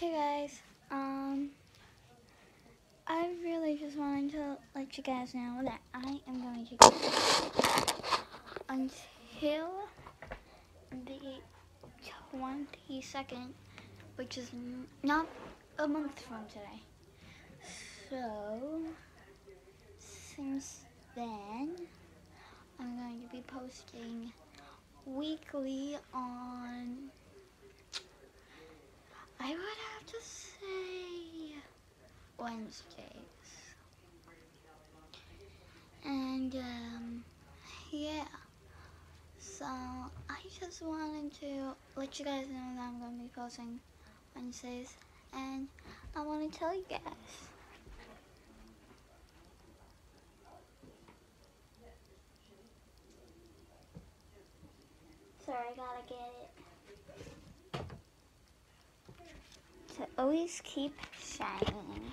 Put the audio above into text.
Hey guys, um, I really just wanted to let you guys know that I am going to go until the 22nd, which is not a month from today. So, since then, I'm going to be posting weekly on I would have to say Wednesdays. And um yeah. So I just wanted to let you guys know that I'm gonna be posting Wednesdays and I wanna tell you guys. Sorry, I gotta get it. To always keep shining.